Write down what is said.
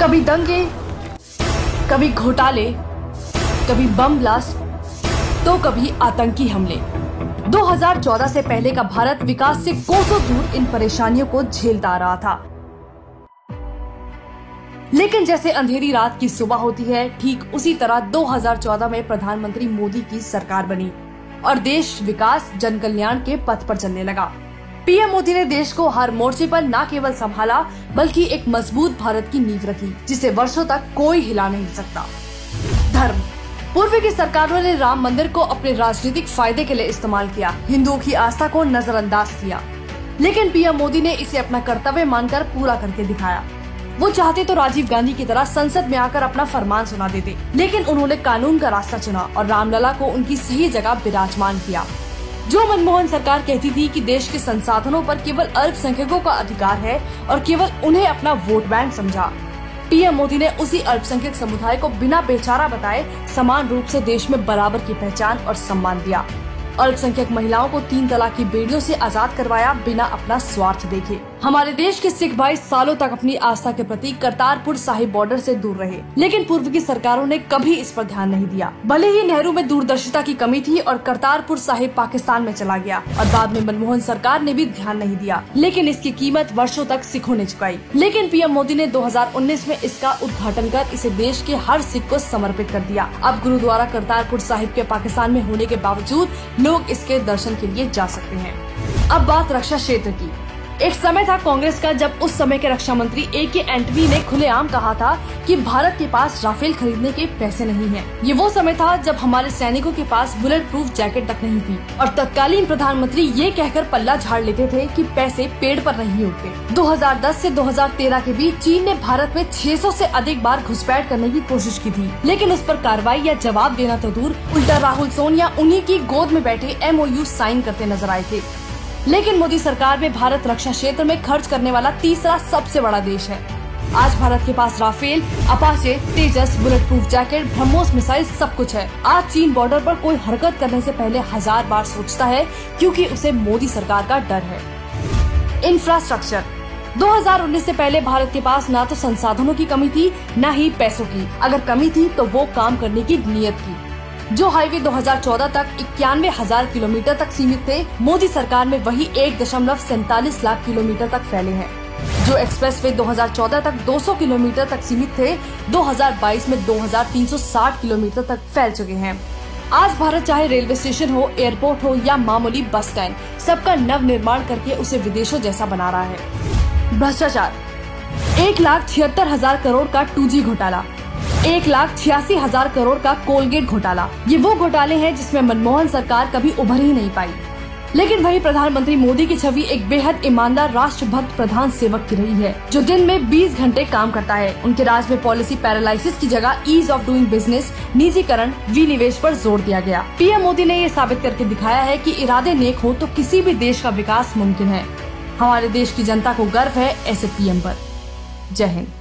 कभी दंगे, कभी घोटाले, कभी बम ब्लास्ट तो कभी आतंकी हमले। 2014 से पहले का भारत विकास से कोसों दूर इन परेशानियों को झेलता आ रहा था। लेकिन जैसे अंधेरी रात की सुबह होती है, ठीक उसी तरह 2014 में प्रधानमंत्री मोदी की सरकार बनी और देश विकास जन कल्याण के पथ पर चलने लगा। पीएम मोदी ने देश को हर मोर्चे पर न केवल संभाला, बल्कि एक मज़बूत भारत की नींव रखी, जिसे वर्षों तक कोई हिला नहीं सकता। धर्म। पूर्व की सरकारों ने राम मंदिर को अपने राजनीतिक फ़ायदे के लिए इस्तेमाल किया, हिंदुओं की आस्था को नजरअंदाज किया। लेकिन पीएम मोदी ने इसे अपना कर्तव्य मानकर पूरा करके दिखाया। वो चाहते तो राजीव गांधी की तरह संसद में आकर अपना फरमान सुना देते, लेकिन उन्होंने कानून का रास्ता चुना और रामलला को उनकी सही जगह विराजमान किया। जो मनमोहन सरकार कहती थी कि देश के संसाधनों पर केवल अल्पसंख्यकों का अधिकार है और केवल उन्हें अपना वोट बैंक समझा। पीएम मोदी ने उसी अल्पसंख्यक समुदाय को बिना बेचारा बताए समान रूप से देश में बराबर की पहचान और सम्मान दिया। अल्पसंख्यक महिलाओं को तीन तलाक की बेड़ियों से आज़ाद करवाया बिना अपना स्वार्थ देखे। हमारे देश के सिख भाई सालों तक अपनी आस्था के प्रति करतारपुर साहिब बॉर्डर से दूर रहे। लेकिन पूर्व की सरकारों ने कभी इस पर ध्यान नहीं दिया। भले ही नेहरू में दूरदर्शिता की कमी थी और करतारपुर साहिब पाकिस्तान में चला गया, और बाद में मनमोहन सरकार ने भी ध्यान नहीं दिया। लेकिन इसकी कीमत वर्षो तक सिखों ने चुकाई। लेकिन पीएम मोदी ने 2019 में इसका उद्घाटन कर इसे देश के हर सिख को समर्पित कर दिया। अब गुरुद्वारा करतारपुर साहिब के पाकिस्तान में होने के बावजूद लोग इसके दर्शन के लिए जा सकते हैं। अब बात रक्षा क्षेत्र की। एक समय था कांग्रेस का जब उस समय के रक्षा मंत्री ए के एंटनी ने खुलेआम कहा था कि भारत के पास राफेल खरीदने के पैसे नहीं हैं। ये वो समय था जब हमारे सैनिकों के पास बुलेट प्रूफ जैकेट तक नहीं थी। और तत्कालीन प्रधानमंत्री ये कहकर पल्ला झाड़ लेते थे कि पैसे पेड़ पर नहीं उगते। 2010 से 2013 के बीच चीन ने भारत में 600 से अधिक बार घुसपैठ करने की कोशिश की थी। लेकिन उस पर कार्रवाई या जवाब देना तो दूर, उल्टा राहुल सोनिया उन्हीं की गोद में बैठे एमओयू साइन करते नज़र आए थे। लेकिन मोदी सरकार में भारत रक्षा क्षेत्र में खर्च करने वाला तीसरा सबसे बड़ा देश है। आज भारत के पास Rafale, Apache, Tejas bullet proof jacket, BrahMos missile सब कुछ है। आज चीन बॉर्डर पर कोई हरकत करने से पहले हज़ार बार सोचता है क्योंकि उसे मोदी सरकार का डर है। इंफ्रास्ट्रक्चर। 2019 से पहले भारत के पास न तो संसाधनों की कमी थी, न ही पैसों की। अगर कमी थी तो वो काम करने की नीयत की। जो हाईवे 2014 तक इक्यानवे हज़ार किलोमीटर तक सीमित थे, मोदी सरकार में वही एक दशमलव सैतालीस लाख किलोमीटर तक फैले हैं। जो एक्सप्रेस वे 2014 तक 200 किलोमीटर तक सीमित थे 2022 में 2360 किलोमीटर तक फैल चुके हैं। आज भारत चाहे रेलवे स्टेशन हो, एयरपोर्ट हो या मामूली बस स्टैंड, सबका नव निर्माण करके उसे विदेशों जैसा बना रहा है। भ्रष्टाचार। एक लाख छिहत्तर हज़ार करोड़ का टू घोटाला। एक लाख छियासी हज़ार करोड़ का कोलगेट घोटाला। ये वो घोटाले हैं जिसमें मनमोहन सरकार कभी उभर ही नहीं पाई। लेकिन वही प्रधानमंत्री मोदी की छवि एक बेहद ईमानदार राष्ट्रभक्त प्रधान सेवक की रही है, जो दिन में 20 घंटे काम करता है। उनके राज में पॉलिसी पैरालिसिस की जगह ईज ऑफ़ डूइंग बिज़नेस निजीकरण, विनिवेश पर ज़ोर दिया गया। पीएम मोदी ने ये साबित करके दिखाया है कि इरादे नेक हो तो किसी भी देश का विकास मुमकिन है। हमारे देश की जनता को गर्व है ऐसे पीएम पर। जय हिंद।